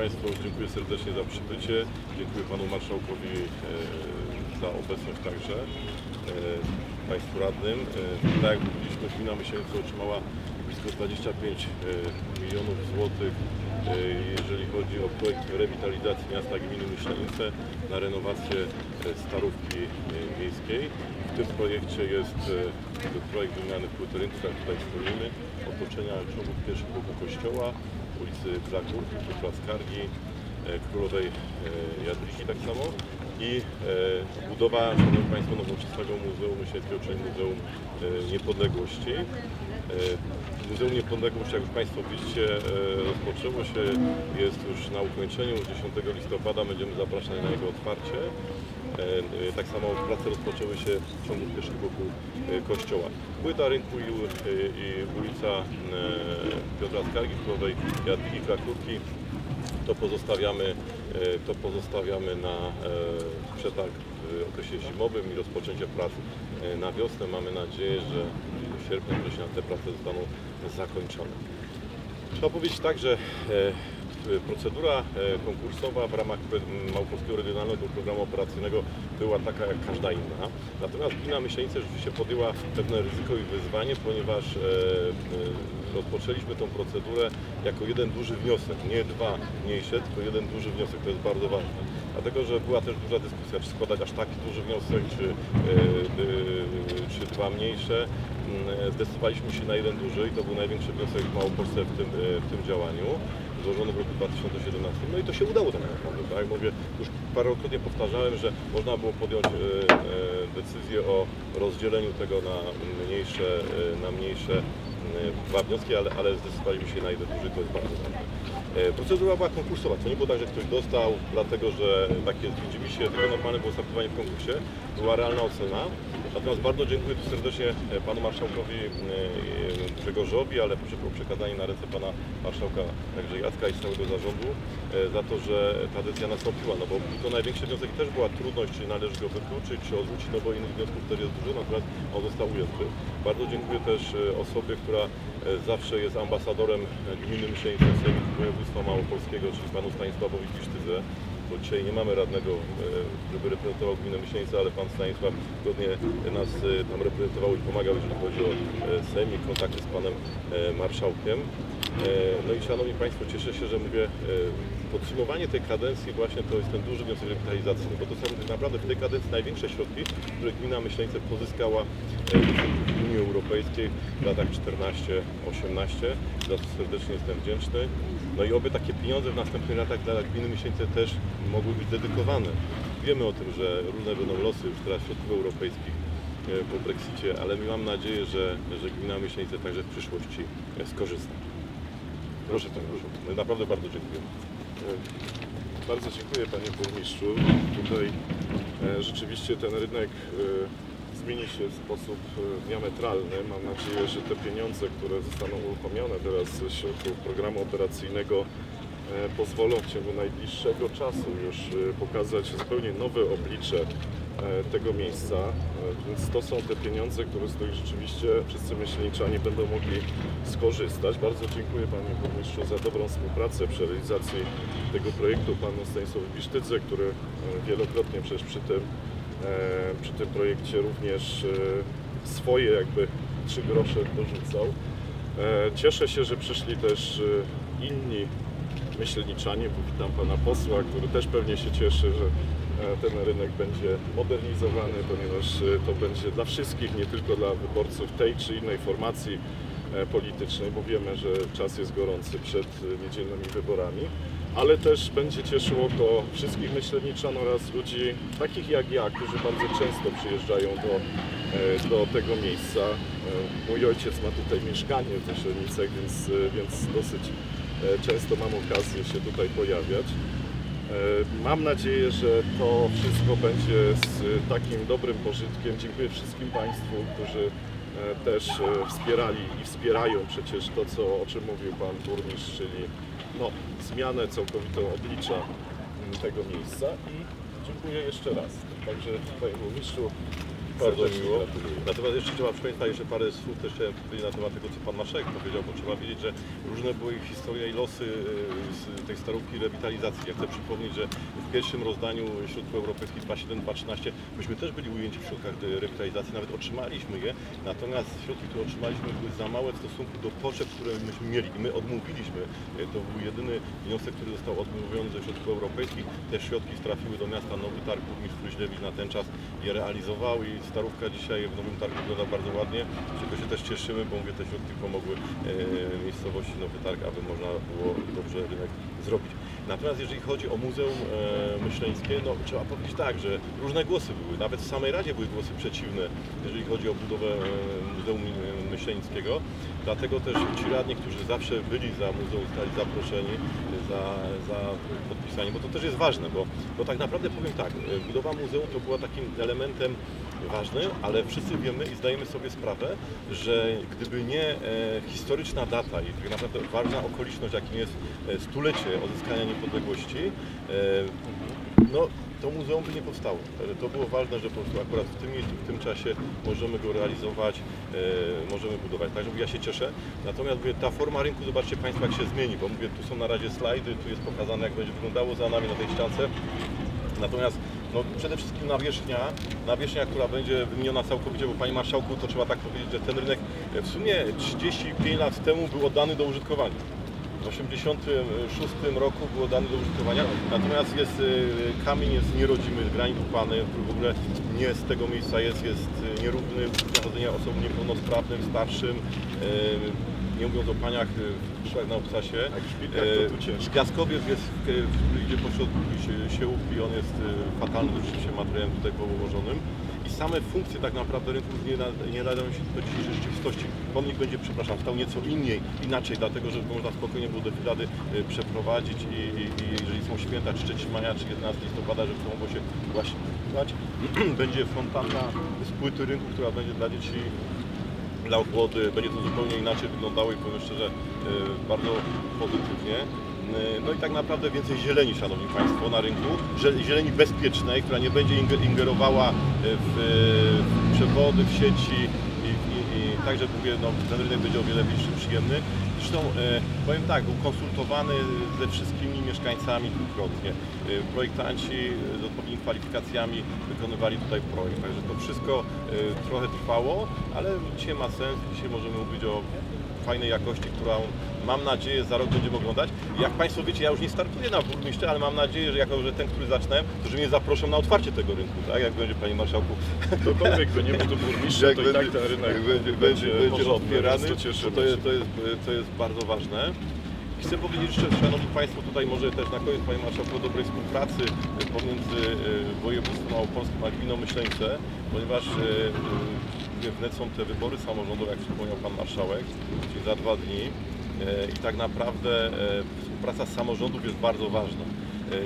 Państwo, dziękuję serdecznie za przybycie. Dziękuję Panu Marszałkowi e, za obecność także. E, Państwu radnym. E, tak jak mówiliśmy, gmina Myślenice otrzymała blisko 25 e, milionów złotych, jeżeli chodzi o projekt rewitalizacji miasta gminy Myślenice na renowację starówki miejskiej. W tym projekcie jest projekt wymiany płyty rynku, jak tutaj stoimy, otoczenia pieszych wokół kościoła, ulicy Blagórki, Piotra Skargi, e, Królowej e, Jadwigi tak samo i e, budowa, Szanowni Państwo, nowoczesnego Muzeum Myśleckiego, czyli Muzeum Niepodległości. Muzeum Niepodległości, jak już Państwo widzicie, rozpoczęło się, jest już na ukończeniu. 10 listopada będziemy zapraszani na jego otwarcie. E, e, Tak samo prace rozpoczęły się w ciągu pieszych wokół e, kościoła. Płyta rynku i, ulica Piotra Skargi, Królowej Jadwigi Kraków to pozostawiamy, to pozostawiamy na przetarg w okresie zimowym i rozpoczęcie prac na wiosnę. Mamy nadzieję, że w sierpniu, te prace zostaną zakończone. Trzeba powiedzieć tak, że procedura e, konkursowa w ramach Małopolskiego Regionalnego Programu Operacyjnego była taka jak każda inna. Natomiast gmina Myślenice rzeczywiście podjęła pewne ryzyko i wyzwanie, ponieważ e, e, rozpoczęliśmy tą procedurę jako jeden duży wniosek, nie dwa mniejsze, tylko jeden duży wniosek, to jest bardzo ważne. Dlatego, że była też duża dyskusja, czy składać aż taki duży wniosek, czy, czy dwa mniejsze. Mm, Zdecydowaliśmy się na jeden duży i to był największy wniosek w Małopolsce w tym, w tym działaniu, złożony w roku 2017. No i to się udało tak naprawdę, tak? Mówię, już parokrotnie powtarzałem, że można było podjąć e, e, decyzję o rozdzieleniu tego na mniejsze, e, na mniejsze dwa wnioski, ale, ale zdecydowaliśmy się na jeden duży, to jest bardzo ważne. E, Procedura była konkursowa, to nie było tak, że ktoś dostał, dlatego że tak jest rzeczywiście, tylko normalne było startowanie w konkursie, była realna ocena. Natomiast bardzo dziękuję tu serdecznie e, panu marszałkowi e, Grzegorzowi, ale proszę o przekazanie na ręce pana marszałka także Jacka i całego zarządu za to, że ta decyzja nastąpiła, no bo to największy wniosek też była trudność, czy należy go wykluczyć, czy odrzucić, no bo innych wniosków też jest dużo, natomiast on został ujęty. Bardzo dziękuję też osobie, która zawsze jest ambasadorem gminy Myślenice w Sejmiku Województwa Małopolskiego, czyli panu Stanisławowi Pisztydze bo dzisiaj nie mamy radnego, e, żeby reprezentował gminę Myślenice, ale pan Stanisław godnie nas e, tam reprezentował i pomagał, jeżeli chodzi o e, Sejm i kontakty z panem marszałkiem. No i szanowni państwo, cieszę się, że mówię, podsumowanie tej kadencji właśnie to jest ten duży wniosek rewitalizacyjny, bo to są tak naprawdę w tej kadencji największe środki, które gmina Myślenice pozyskała w Unii Europejskiej w latach 14-18. Za to serdecznie jestem wdzięczny. No i oby takie pieniądze w następnych latach dla gminy Myślenice też mogły być dedykowane. Wiemy o tym, że różne będą losy już teraz środków europejskich e, po Brexicie, ale mam nadzieję, że, że gmina Myślenice także w przyszłości e, skorzysta. Proszę Panie. My naprawdę bardzo dziękujemy. Bardzo dziękuję Panie Burmistrzu. Tutaj e, rzeczywiście ten rynek e, zmieni się w sposób e, diametralny. Mam nadzieję, że te pieniądze, które zostaną uruchomione teraz ze środków programu operacyjnego e, pozwolą w ciągu najbliższego czasu już e, pokazać zupełnie nowe oblicze tego miejsca. Więc to są te pieniądze, które z których rzeczywiście wszyscy myślniczanie będą mogli skorzystać. Bardzo dziękuję Panie Burmistrzu za dobrą współpracę przy realizacji tego projektu Panu Stanisławowi Bisztydze, który wielokrotnie przecież przy tym, przy tym projekcie również e, swoje jakby trzy grosze dorzucał. E, Cieszę się, że przyszli też e, inni myślniczanie, witam pana posła, który też pewnie się cieszy, że e, ten rynek będzie modernizowany, ponieważ e, to będzie dla wszystkich, nie tylko dla wyborców tej czy innej formacji e, politycznej, bo wiemy, że czas jest gorący przed e, niedzielnymi wyborami, ale też będzie cieszyło to wszystkich myślniczan oraz ludzi takich jak ja, którzy bardzo często przyjeżdżają do, e, do tego miejsca. E, Mój ojciec ma tutaj mieszkanie w Myślenicach, więc, e, więc dosyć E, Często mam okazję się tutaj pojawiać. E, Mam nadzieję, że to wszystko będzie z takim dobrym pożytkiem. Dziękuję wszystkim Państwu, którzy e, też e, wspierali i wspierają przecież to, co, o czym mówił Pan Burmistrz, czyli no, zmianę całkowitą oblicza m, tego miejsca i dziękuję jeszcze raz. Także Panie Burmistrzu, Bardzo miło. Natomiast jeszcze trzeba, Państwa, jeszcze parę słów też chciałem powiedzieć na temat tego, co Pan Marszałek powiedział, bo trzeba wiedzieć, że różne były ich historia i losy e, z tej starówki rewitalizacji. Ja chcę przypomnieć, że w pierwszym rozdaniu środków europejskich 2.7-2.13 myśmy też byli ujęci w środkach rewitalizacji, nawet otrzymaliśmy je, natomiast środki, które otrzymaliśmy były za małe w stosunku do potrzeb, które myśmy mieli i my odmówiliśmy. E, To był jedyny wniosek, który został odmówiony ze środków europejskich. Te środki trafiły do miasta Nowy Targ, burmistrz Kuźlewicz na ten czas je realizował i starówka dzisiaj w Nowym Targu wygląda bardzo ładnie, z czego się też cieszymy, bo mówię, te środki pomogły e, miejscowości Nowy Targ, aby można było dobrze rynek zrobić. Natomiast jeżeli chodzi o Muzeum e, Myśleńskie, no trzeba powiedzieć tak, że różne głosy były, nawet w samej Radzie były głosy przeciwne, jeżeli chodzi o budowę e, Muzeum e, Myśleńskiego. Dlatego też ci radni, którzy zawsze byli za muzeum, zostali zaproszeni za, za podpisanie, bo to też jest ważne, bo, bo tak naprawdę powiem tak, e, budowa muzeum to była takim elementem ważnym, ale wszyscy wiemy i zdajemy sobie sprawę, że gdyby nie e, historyczna data i tak naprawdę ważna okoliczność, jakim jest e, stulecie odzyskania niepodległości, e, no to muzeum by nie powstało. To było ważne, że po prostu akurat w tym miejscu, w tym czasie możemy go realizować, możemy budować. Także ja się cieszę. Natomiast mówię, ta forma rynku, zobaczcie Państwo jak się zmieni, bo mówię, tu są na razie slajdy, tu jest pokazane jak będzie wyglądało za nami na tej ściance. Natomiast no, przede wszystkim nawierzchnia, nawierzchnia, która będzie wymieniona całkowicie, bo Panie Marszałku, to trzeba tak powiedzieć, że ten rynek w sumie 35 lat temu był oddany do użytkowania. W 1986 roku było dany do użytkowania, natomiast jest e, kamień jest nierodzimy, granit upany, który w ogóle nie z tego miejsca jest, jest e, nierówny, przechodzenia osobom niepełnosprawnym, starszym, e, nie mówiąc o paniach e, w szlach na obcasie. To ciężko. Piaskowiec jest, e, idzie pośrodku sie- siełów i on jest e, fatalny rzeczywiście materiałem tutaj położonym. I same funkcje tak naprawdę rynku nie, nie nadają się do dzisiejszej rzeczywistości. Pomnik będzie, przepraszam, stał nieco inniej, inaczej, dlatego że można spokojnie było defilady e, przeprowadzić i, i, i jeżeli są święta, czy 3 maja, czy 11 listopada, że chcą się właśnie odbywać, będzie fontanna z płyty rynku, która będzie dla dzieci dla ogłody, będzie to zupełnie inaczej wyglądało i powiem szczerze, e, bardzo pozytywnie. E, No i tak naprawdę więcej zieleni, Szanowni Państwo, na rynku. Zie- Zieleni bezpiecznej, która nie będzie inge- ingerowała e, w, przewody, w sieci i, i, i także mówię, no, ten rynek będzie o wiele większy, przyjemny. Zresztą e, powiem tak, był konsultowany ze wszystkimi mieszkańcami dwukrotnie. E, Projektanci z odpowiednimi kwalifikacjami wykonywali tutaj projekt. Także to wszystko e, trochę trwało, ale dzisiaj ma sens. Dzisiaj możemy mówić o fajnej jakości, którą mam nadzieję za rok będziemy oglądać. Jak Państwo wiecie, ja już nie startuję na burmistrze, ale mam nadzieję, że jako że ten, który zacznę, to że mnie zaproszą na otwarcie tego rynku, tak? Jak będzie Panie Marszałku Ktokolwiek by nie był burmistrzem, to będzie, i tak ten rynek jak będzie, będzie, będzie więc to cieszymy to, jest, to, jest, to jest bardzo ważne. Chcę powiedzieć jeszcze, Szanowni Państwo, tutaj może też na koniec Panie Marszałku o dobrej współpracy e, pomiędzy e, województwem małopolskim a gminą Myśleńce, ponieważ e, e, wnet są te wybory samorządowe, jak wspomniał Pan Marszałek, czyli za dwa dni E, i tak naprawdę e, współpraca z samorządów jest bardzo ważna.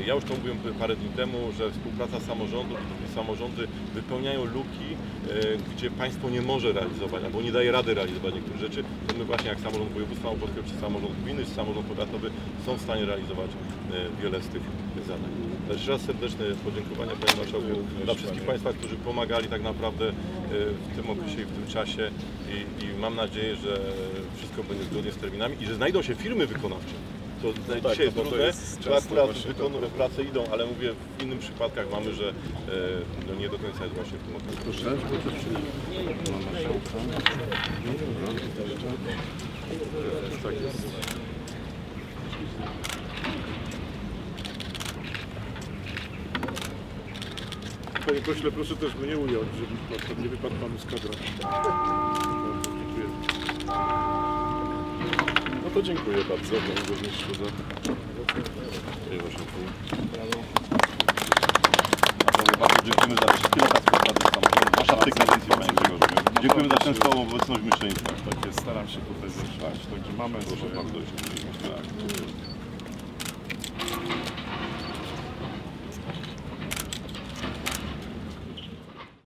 Ja już to mówiłem parę dni temu, że współpraca samorządów i samorządy wypełniają luki, e, gdzie państwo nie może realizować albo nie daje rady realizować niektórych rzeczy. To my właśnie jak samorząd województwa małopolskiego, czy samorząd gminy, czy samorząd powiatowy są w stanie realizować e, wiele z tych zadań. Jeszcze raz serdeczne podziękowania Panie Marszałku dla wszystkich. Państwa, którzy pomagali tak naprawdę e, w tym okresie i w tym czasie i, i mam nadzieję, że wszystko będzie zgodnie z terminami i że znajdą się firmy wykonawcze. To tak, dzisiaj no jest to trudne, często akurat właśnie wykon, prace idą, ale mówię, w innych przypadkach mamy, że e, no nie do końca jest właśnie w tym okresie. Tak jest. Panie pośle, proszę też mnie ująć, żeby nie wypadł panu z kadra. To dziękuję bardzo Panie Burmistrzu za Bardzo dziękujemy za wszystkie lata współpracy z samorządem, zwłaszcza w tej. Dziękujemy za częstą obecność w Myśleńcu. tak jest, staram się tutaj zatrzymać, także mamy Proszę bardzo, jeszcze.